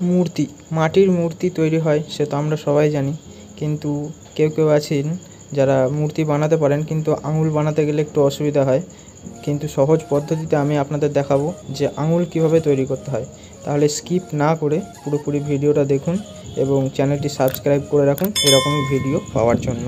মূর্তি, মাটির মূর্তি তৈরি হয়, সে তো আমরা সবাই জানি। কিন্তু কেউ কেউ আছেন যারা মূর্তি বানাতে পারেন, কিন্তু আঙুল বানাতে গেলে একটু অসুবিধা হয়। কিন্তু সহজ পদ্ধতিতে আমি আপনাদের দেখাবো যে আঙুল কীভাবে তৈরি করতে হয়। তাহলে স্কিপ না করে পুরোপুরি ভিডিওটা দেখুন এবং চ্যানেলটি সাবস্ক্রাইব করে রাখুন এরকমই ভিডিও পাওয়ার জন্য।